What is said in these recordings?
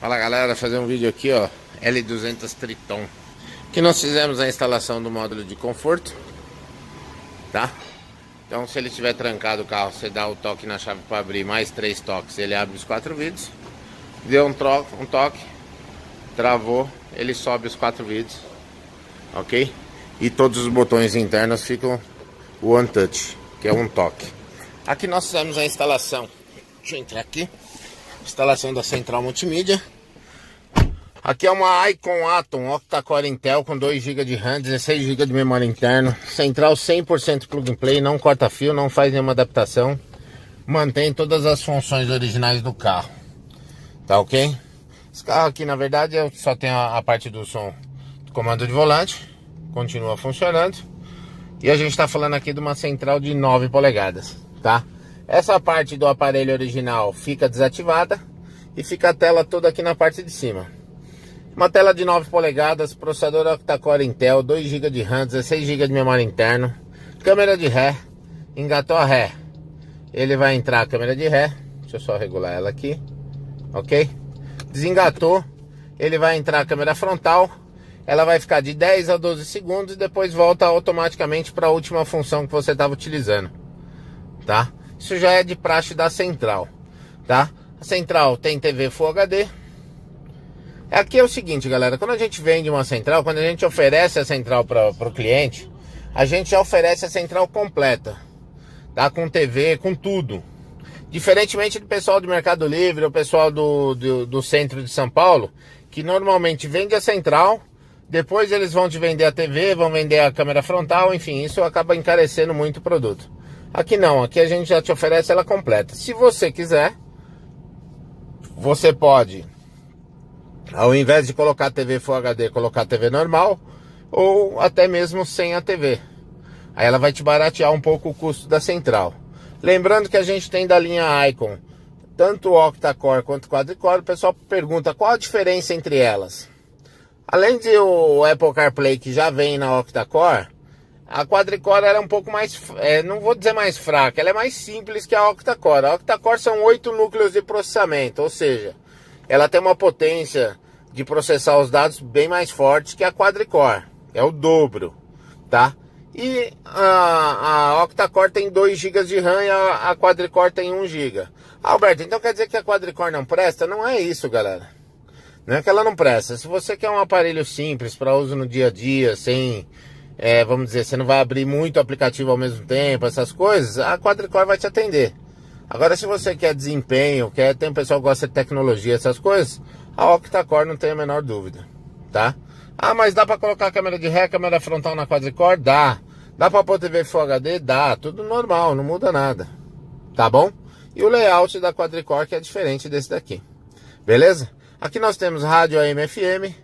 Fala galera, fazer um vídeo aqui ó. L200 Triton. Que nós fizemos a instalação do módulo de conforto Tá? Então se ele estiver trancado o carro Você dá o toque na chave para abrir Mais três toques, ele abre os quatro vidros Deu um, um toque Travou, ele sobe os quatro vidros Ok? E todos os botões internos ficam One Touch Que é um toque. Aqui nós fizemos a instalação. Deixa eu entrar aqui Instalação da central multimídia. Aqui é uma Icon Atom octa-core Intel com 2 GB de RAM, 16 GB de memória interna. Central 100% plug and play, não corta fio, não faz nenhuma adaptação. Mantém todas as funções originais do carro. Tá ok? Esse carro aqui, na verdade, só tem a, a parte do som do comando de volante. Continua funcionando. E a gente está falando aqui de uma central de 9 polegadas, tá? Essa parte do aparelho original fica desativada e fica a tela toda aqui na parte de cima. Uma tela de 9 polegadas, processador octa-core Intel, 2 GB de RAM, 16 GB de memória interna, câmera de ré, engatou a ré. Ele vai entrar a câmera de ré, deixa eu só regular ela aqui, ok? Desengatou, ele vai entrar a câmera frontal, ela vai ficar de 10 a 12 segundos e depois volta automaticamente para a última função que você estava utilizando, tá? Isso já é de praxe da central, tá? A central tem TV Full HD. Aqui é o seguinte, galera, quando a gente vende uma central, quando a gente oferece a central para o cliente, a gente já oferece a central completa, tá? Com TV, com tudo. Diferentemente do pessoal do Mercado Livre, o pessoal do, do, do centro de São Paulo, que normalmente vende a central, depois eles vão te vender a TV, vão vender a câmera frontal, enfim, isso acaba encarecendo muito o produto. Aqui não, aqui a gente já te oferece ela completa. Se você quiser, você pode, ao invés de colocar TV Full HD, colocar TV normal, ou até mesmo sem a TV. Aí ela vai te baratear um pouco o custo da central. Lembrando que a gente tem da linha Icon, tanto octa-core quanto quadricore, o pessoal pergunta qual a diferença entre elas. Além de o Apple CarPlay que já vem na octa-core, a quadricore era um pouco mais, é, não vou dizer mais fraca, ela é mais simples que a octa-core. A octa-core são oito núcleos de processamento, ou seja, ela tem uma potência de processar os dados bem mais forte que a quadricore, é o dobro, tá? E a, a octa-core tem 2 GB de RAM e a, a tem 1 GB. Alberto, então quer dizer que a quadricore não presta? Não é isso, galera. Não é que ela não presta. Se você quer um aparelho simples para uso no dia a dia, sem é, vamos dizer, você não vai abrir muito aplicativo ao mesmo tempo, essas coisas, a quadricore vai te atender. Agora, se você quer desempenho, quer, tem um pessoal que gosta de tecnologia, essas coisas, a octa-core não tem a menor dúvida, tá? Ah, mas dá para colocar câmera de ré, câmera frontal na quadricore? Dá. Dá para pôr TV Full HD? Dá. Tudo normal, não muda nada. Tá bom? E o layout da quadricore que é diferente desse daqui. Beleza? Aqui nós temos rádio AM FM,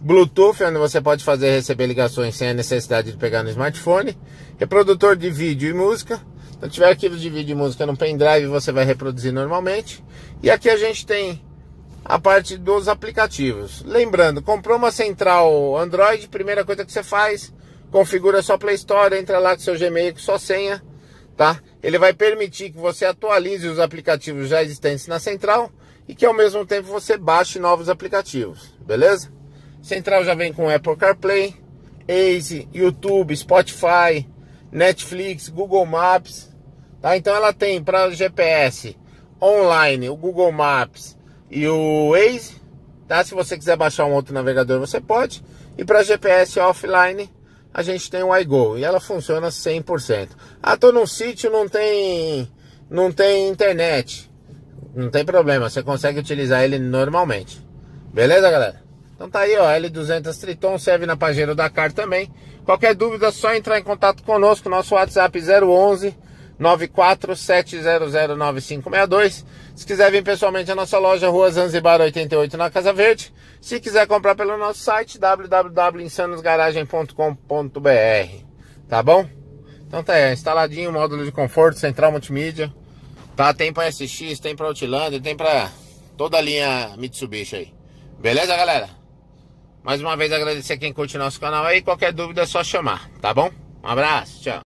Bluetooth, onde você pode fazer e receber ligações sem a necessidade de pegar no smartphone. Reprodutor de vídeo e música. Se tiver arquivos de vídeo e música no pendrive, você vai reproduzir normalmente. E aqui a gente tem a parte dos aplicativos. Lembrando, comprou uma central Android, primeira coisa que você faz, configura sua Play Store, entra lá com seu Gmail, com sua senha, tá? Ele vai permitir que você atualize os aplicativos já existentes na central e que ao mesmo tempo você baixe novos aplicativos, beleza? Central já vem com Apple CarPlay, Waze, YouTube, Spotify, Netflix, Google Maps. Tá? Então ela tem para GPS online o Google Maps e o Waze. Tá? Se você quiser baixar um outro navegador, você pode. E para GPS offline, a gente tem o iGo e ela funciona 100%. Ah, tô num sítio, não tem não tem internet. Não tem problema, você consegue utilizar ele normalmente. Beleza, galera? Então tá aí, ó, L200 Triton serve na Pajero Dakar também. Qualquer dúvida, é só entrar em contato conosco, nosso WhatsApp 011 947009562. Se quiser vir pessoalmente à nossa loja, Rua Zanzibar 88 na Casa Verde. Se quiser comprar pelo nosso site www.insanosgaragem.com.br. Tá bom? Então tá aí, instaladinho, módulo de conforto, central multimídia. Tá, tem para SX, tem para Outlander, tem para toda a linha Mitsubishi aí. Beleza, galera? Mais uma vez agradecer quem curte nosso canal aí. Qualquer dúvida é só chamar, tá bom? Um abraço, tchau.